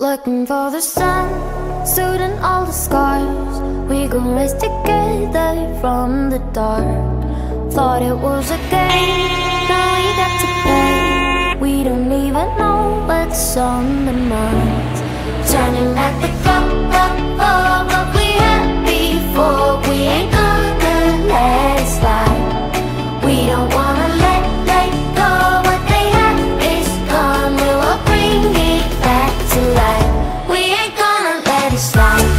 Looking for the sun, suiting all the scars. We gon' rise together from the dark. Thought it was a game, Islam.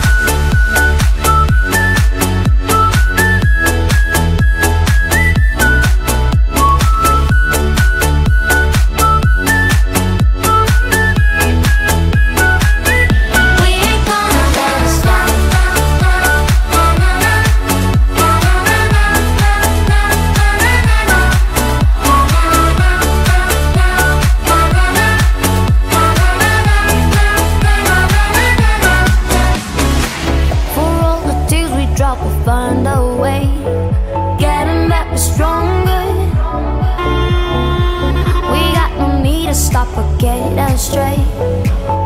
No way. Getting stronger. We got no need to stop or get astray.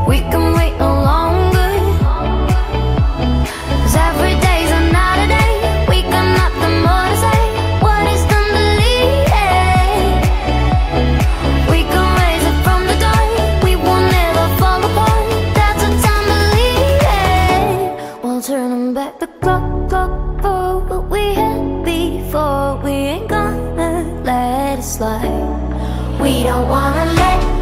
slide. We don't wanna let